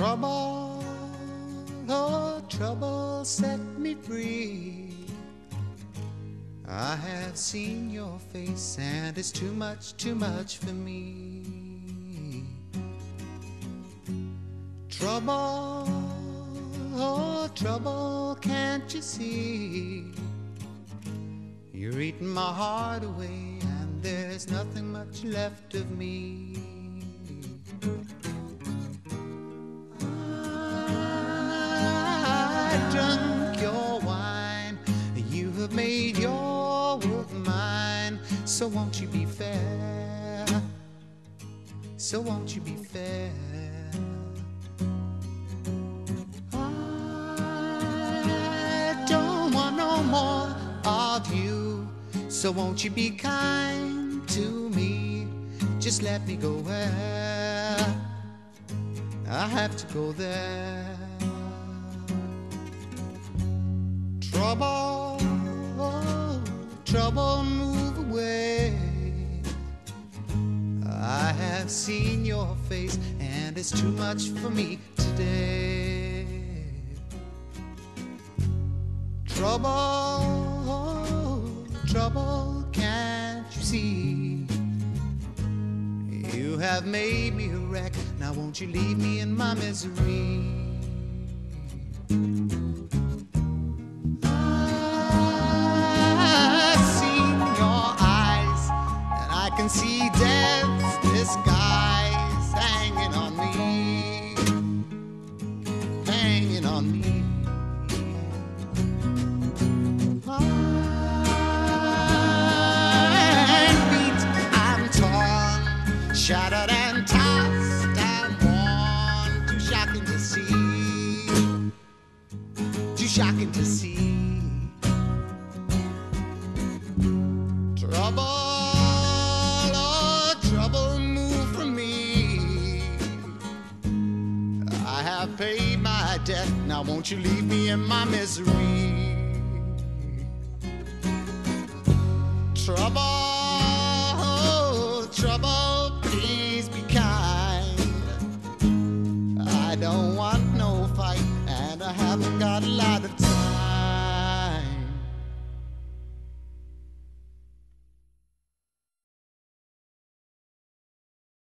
Trouble, oh, trouble set me free. I have seen your face, and it's too much, too much for me. Trouble, oh, trouble, can't you see? You're eating my heart away, and there's nothing much left of me. Drunk your wine, you have made your world mine. So won't you be fair? So won't you be fair? I don't want no more of you. So won't you be kind to me? Just let me go where I have to go there. Trouble, trouble, move away. I have seen your face, and it's too much for me today. Trouble, trouble, can't you see? You have made me a wreck. Now won't you leave me in my misery? Can see death's disguise hanging on me, hanging on me. I'm I'm torn, shattered and tossed and worn. Too shocking to see, too shocking to see. Trouble, paid my debt, now won't you leave me in my misery? Trouble, trouble, please be kind. I don't want no fight, and I haven't